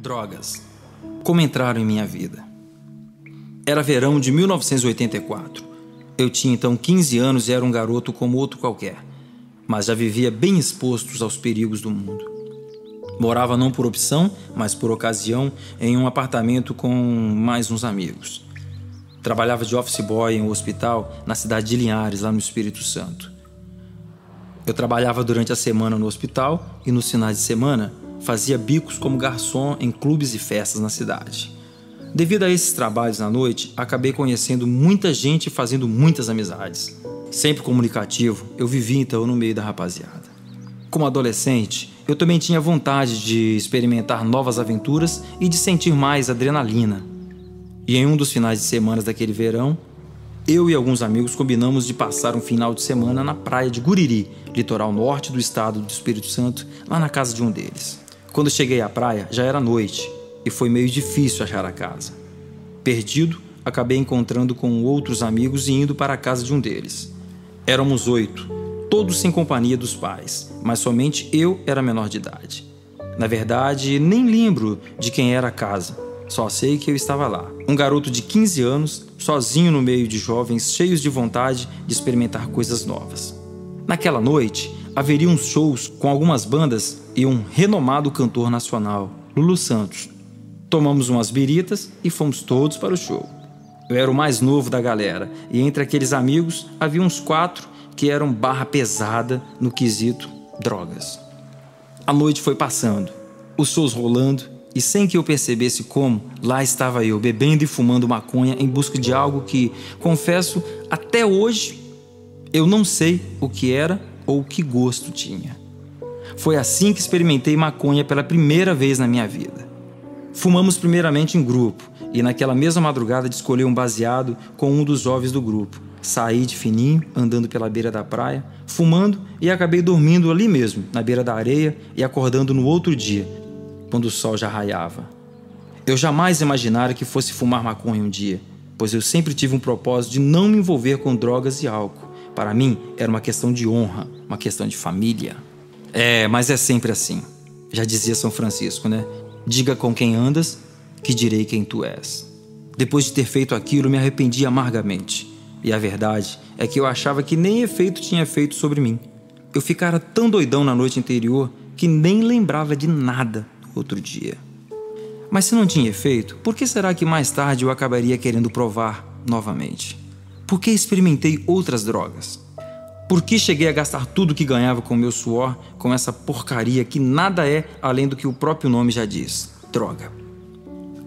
Drogas. Como entraram em minha vida? Era verão de 1984. Eu tinha então 15 anos e era um garoto como outro qualquer, mas já vivia bem exposto aos perigos do mundo. Morava não por opção, mas por ocasião, em um apartamento com mais uns amigos. Trabalhava de office boy em um hospital na cidade de Linhares, lá no Espírito Santo. Eu trabalhava durante a semana no hospital e nos finais de semana fazia bicos como garçom em clubes e festas na cidade. Devido a esses trabalhos na noite, acabei conhecendo muita gente e fazendo muitas amizades. Sempre comunicativo, eu vivia então no meio da rapaziada. Como adolescente, eu também tinha vontade de experimentar novas aventuras e de sentir mais adrenalina. E em um dos finais de semana daquele verão, eu e alguns amigos combinamos de passar um final de semana na praia de Guriri, litoral norte do estado do Espírito Santo, lá na casa de um deles. Quando cheguei à praia, já era noite e foi meio difícil achar a casa. Perdido, acabei encontrando com outros amigos e indo para a casa de um deles. Éramos oito, todos sem companhia dos pais, mas somente eu era menor de idade. Na verdade, nem lembro de quem era a casa, só sei que eu estava lá. Um garoto de 15 anos, sozinho no meio de jovens cheios de vontade de experimentar coisas novas. Naquela noite, haveria uns shows com algumas bandas e um renomado cantor nacional, Lulu Santos. Tomamos umas biritas e fomos todos para o show. Eu era o mais novo da galera e entre aqueles amigos havia uns quatro que eram barra pesada no quesito drogas. A noite foi passando, os shows rolando e sem que eu percebesse como, lá estava eu bebendo e fumando maconha em busca de algo que, confesso, até hoje eu não sei o que era ou que gosto tinha. Foi assim que experimentei maconha pela primeira vez na minha vida. Fumamos primeiramente em grupo e naquela mesma madrugada de escolher um baseado com um dos jovens do grupo. Saí de fininho, andando pela beira da praia, fumando e acabei dormindo ali mesmo, na beira da areia e acordando no outro dia, quando o sol já raiava. Eu jamais imaginara que fosse fumar maconha um dia, pois eu sempre tive um propósito de não me envolver com drogas e álcool. Para mim, era uma questão de honra, uma questão de família. É, mas é sempre assim. Já dizia São Francisco, né? Diga com quem andas, que direi quem tu és. Depois de ter feito aquilo, me arrependi amargamente. E a verdade é que eu achava que nem efeito tinha feito sobre mim. Eu ficara tão doidão na noite anterior que nem lembrava de nada no outro dia. Mas se não tinha efeito, por que será que mais tarde eu acabaria querendo provar novamente? Por que experimentei outras drogas? Por que cheguei a gastar tudo que ganhava com meu suor com essa porcaria que nada é além do que o próprio nome já diz: droga?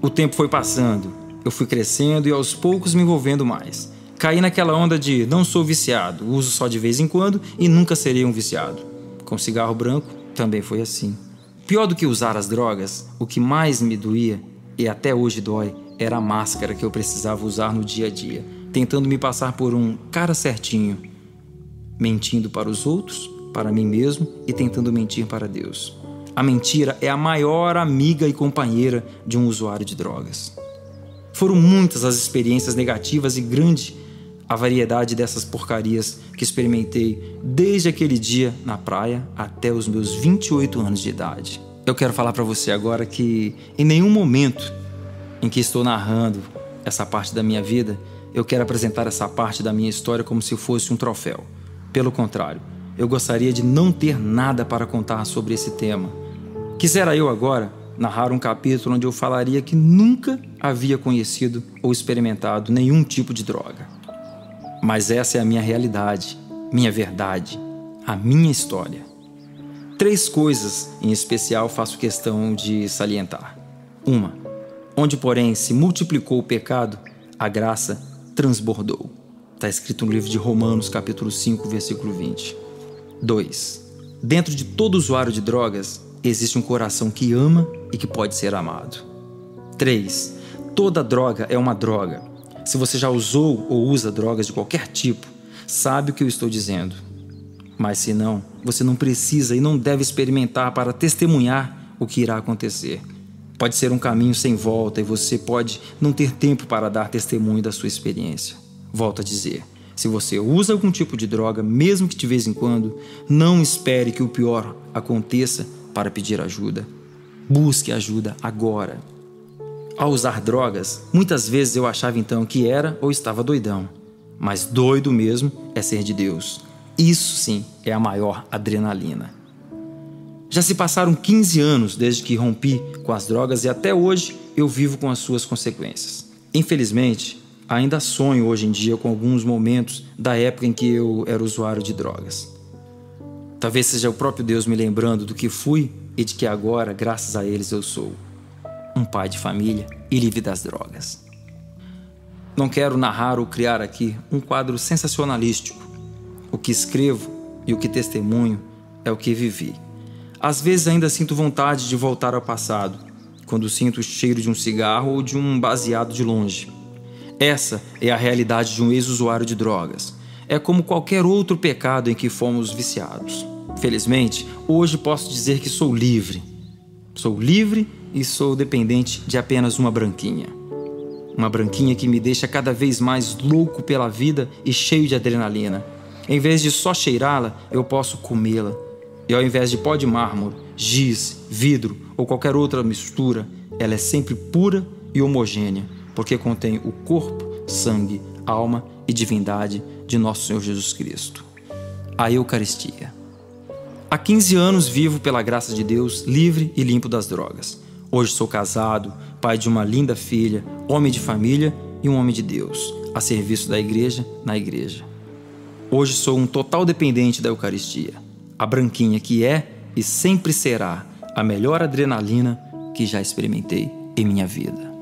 O tempo foi passando, eu fui crescendo e aos poucos me envolvendo mais. Caí naquela onda de não sou viciado, uso só de vez em quando e nunca serei um viciado. Com cigarro branco também foi assim. Pior do que usar as drogas, o que mais me doía, e até hoje dói, era a máscara que eu precisava usar no dia a dia tentando me passar por um cara certinho, mentindo para os outros, para mim mesmo e tentando mentir para Deus. A mentira é a maior amiga e companheira de um usuário de drogas. Foram muitas as experiências negativas e grande a variedade dessas porcarias que experimentei desde aquele dia na praia até os meus 28 anos de idade. Eu quero falar para você agora que em nenhum momento em que estou narrando essa parte da minha vida eu quero apresentar essa parte da minha história como se fosse um troféu. Pelo contrário, eu gostaria de não ter nada para contar sobre esse tema. Quisera eu agora narrar um capítulo onde eu falaria que nunca havia conhecido ou experimentado nenhum tipo de droga. Mas essa é a minha realidade, minha verdade, a minha história. Três coisas em especial faço questão de salientar. Uma, onde, porém, se multiplicou o pecado, a graça transbordou. Está escrito no livro de Romanos, capítulo 5, versículo 20. 2. Dentro de todo usuário de drogas existe um coração que ama e que pode ser amado. 3. Toda droga é uma droga. Se você já usou ou usa drogas de qualquer tipo, sabe o que eu estou dizendo. Mas se não, você não precisa e não deve experimentar para testemunhar o que irá acontecer. Pode ser um caminho sem volta e você pode não ter tempo para dar testemunho da sua experiência. Volto a dizer: se você usa algum tipo de droga, mesmo que de vez em quando, não espere que o pior aconteça para pedir ajuda. Busque ajuda agora. Ao usar drogas, muitas vezes eu achava então que era ou estava doidão. Mas doido mesmo é ser de Deus. Isso sim é a maior adrenalina. Já se passaram 15 anos desde que rompi com as drogas e até hoje eu vivo com as suas consequências. Infelizmente, ainda sonho hoje em dia com alguns momentos da época em que eu era usuário de drogas. Talvez seja o próprio Deus me lembrando do que fui e de que agora, graças a eles, eu sou um pai de família e livre das drogas. Não quero narrar ou criar aqui um quadro sensacionalístico. O que escrevo e o que testemunho é o que vivi. Às vezes ainda sinto vontade de voltar ao passado, quando sinto o cheiro de um cigarro ou de um baseado de longe. Essa é a realidade de um ex-usuário de drogas. É como qualquer outro pecado em que fomos viciados. Felizmente, hoje posso dizer que sou livre. Sou livre e sou dependente de apenas uma branquinha. Uma branquinha que me deixa cada vez mais louco pela vida e cheio de adrenalina. Em vez de só cheirá-la, eu posso comê-la. E ao invés de pó de mármore, giz, vidro ou qualquer outra mistura, ela é sempre pura e homogênea, porque contém o corpo, sangue, alma e divindade de nosso Senhor Jesus Cristo. A Eucaristia. Há 15 anos vivo pela graça de Deus, livre e limpo das drogas. Hoje sou casado, pai de uma linda filha, homem de família e um homem de Deus, a serviço da igreja, na igreja. Hoje sou um total dependente da Eucaristia, a branquinha que é e sempre será a melhor adrenalina que já experimentei em minha vida.